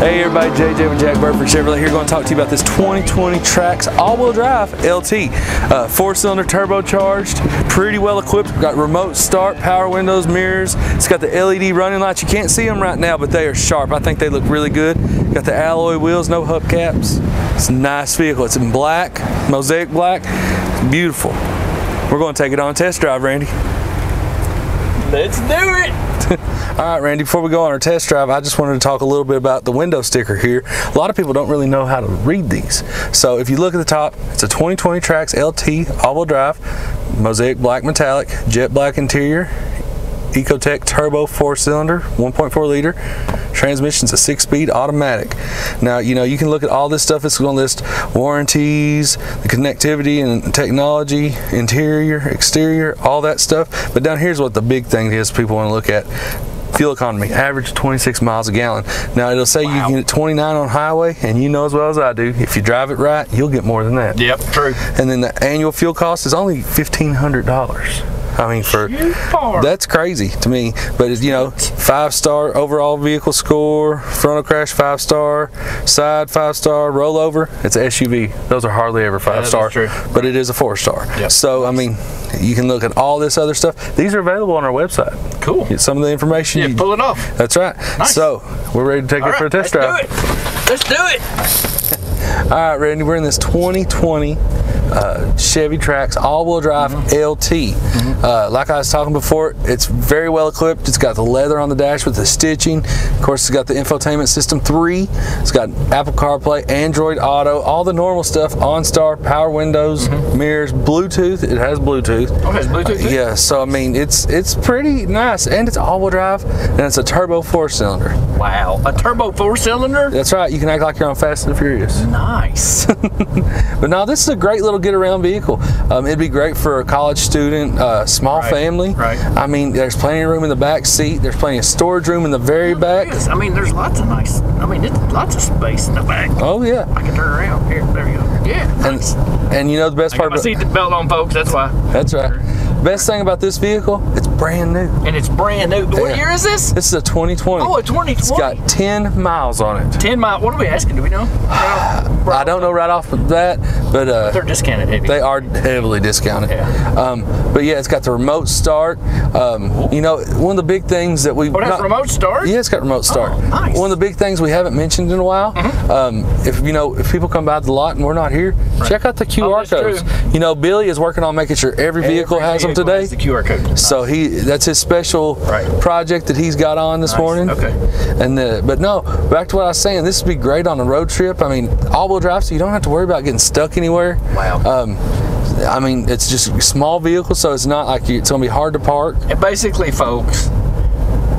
Hey everybody, JJ with Jack Burford Chevrolet here going to talk to you about this 2020 Trax all-wheel drive LT. Uh, Four-cylinder turbocharged, pretty well equipped, got remote start, power windows, mirrors. It's got the LED running lights. You can't see them right now, but they are sharp. I think they look really good. Got the alloy wheels, no hubcaps. It's a nice vehicle. It's in black, mosaic black. It's beautiful. We're going to take it on a test drive, Randy. Let's do it. All right, Randy, before we go on our test drive, I just wanted to talk a little bit about the window sticker here. A lot of people don't really know how to read these. So if you look at the top, it's a 2020 Trax LT all-wheel drive, mosaic black metallic, jet black interior, Ecotec turbo four cylinder, 1.4 liter. Transmission's a six speed automatic. Now, you know, you can look at all this stuff. It's going to list warranties, the connectivity and technology, interior, exterior, all that stuff. But down here's what the big thing is people want to look at fuel economy, average 26 miles a gallon. Now it'll say wow. you can get 29 on highway, and you know as well as I do, if you drive it right, you'll get more than that. Yep, true. And then the annual fuel cost is only $1,500. I mean, for that's crazy to me. But you know, five star overall vehicle score, frontal crash five star, side five star, rollover. It's an SUV. Those are hardly ever five yeah, star, but it is a four star. Yep. So I mean, you can look at all this other stuff. These are available on our website. Cool. Get some of the information. Yeah, you, pull it off. That's right. Nice. So we're ready to take all it right, for a test let's drive. Do let's do it. all right, Randy. We're in this 2020 uh, Chevy Trax all-wheel drive mm -hmm. LT. Mm -hmm. uh, like I was talking before, it's very well equipped. It's got the leather on the dash with the stitching. Of course, it's got the infotainment system 3. It's got Apple CarPlay, Android Auto, all the normal stuff, OnStar, power windows, mm -hmm. mirrors, Bluetooth. It has Bluetooth. Oh, it Bluetooth? Uh, yeah, so I mean, it's it's pretty nice. And it's all-wheel drive, and it's a turbo four-cylinder. Wow, a turbo four-cylinder? That's right. You can act like you're on Fast and Furious. Nice. but now this is a great little get around vehicle. Um, it'd be great for a college student, uh, small right, family. Right. I mean, there's plenty of room in the back seat. There's plenty of storage room in the very back. I mean, there's lots of nice. I mean, it's lots of space in the back. Oh yeah. I can turn around here. There you go. Yeah. Nice. And and you know the best I part. Seat belt on, folks. That's why. That's right. Best thing about this vehicle, it's brand new. And it's brand new. What year is this? This is a 2020. Oh, a 2020. It's got 10 miles on it. 10 miles. What are we asking? Do we know? I don't know right off of that, but, uh, they're discounted heavy. They are heavily discounted. Yeah. Um, but yeah, it's got the remote start. Um, you know, one of the big things that we. Oh, has remote start. Yeah, it's got remote start. Oh, nice. One of the big things we haven't mentioned in a while. Mm -hmm. um, if you know, if people come by the lot and we're not here, right. check out the QR oh, codes. True. You know, Billy is working on making sure every vehicle every has vehicle them today. Has the QR code. Nice. So he that's his special right. project that he's got on this nice. morning. Okay. And uh, but no, back to what I was saying. This would be great on a road trip. I mean, all-wheel drive, so you don't have to worry about getting stuck anywhere. Wow. Um, I mean, it's just a small vehicle, so it's not like you, it's going to be hard to park. And basically, folks,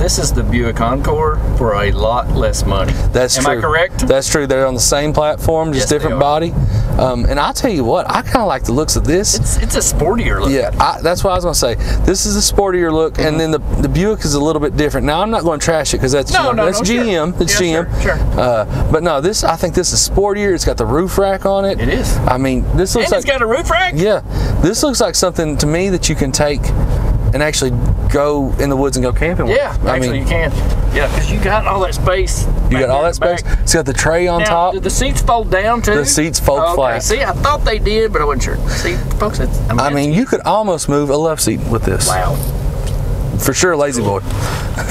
this is the Buick Encore for a lot less money. That's Am true. Am I correct? That's true. They're on the same platform, just yes, different body. Um, and I'll tell you what, I kind of like the looks of this. It's, it's a sportier look. Yeah, I, that's what I was going to say. This is a sportier look, mm -hmm. and then the, the Buick is a little bit different. Now, I'm not going to trash it because that's, no, you no, that's no, GM. Sure. It's yeah, GM. Sure, sure. Uh, but no, this I think this is sportier. It's got the roof rack on it. It is. I mean, this looks and like. it's got a roof rack? Yeah. This looks like something to me that you can take and actually go in the woods and go camping with. Yeah, I actually mean, you can. Yeah, because you got all that space. You got all that space. Back. It's got the tray on now, top. The seats fold down too? The seats fold oh, okay. flat. See, I thought they did, but I wasn't sure. See, folks, I mean, I mean you could almost move a love seat with this. Wow. For sure, La-Z-Boy.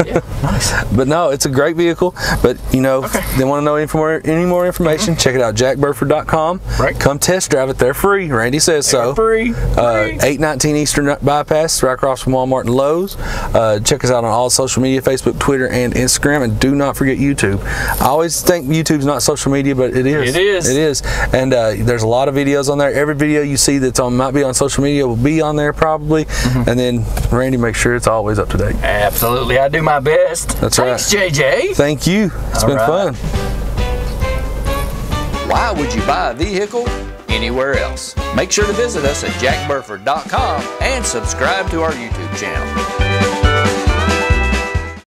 Yeah, nice. But no, it's a great vehicle. But you know, okay. they want to know any more, any more information, mm -hmm. check it out, jackburford.com. Right. Come test drive it. They're free. Randy says so. Free. Uh, 819 Eastern Bypass, right across from Walmart and Lowe's. Uh, check us out on all social media, Facebook, Twitter, and Instagram. And do not forget YouTube. I always think YouTube's not social media, but it is. It is. It is. And uh, there's a lot of videos on there. Every video you see that's on might be on social media will be on there probably. Mm -hmm. And then Randy makes sure it's always up to date. Absolutely. I do my best. That's Thanks, right. JJ. Thank you. It's All been right. fun. Why would you buy a vehicle anywhere else? Make sure to visit us at jackburford.com and subscribe to our YouTube channel.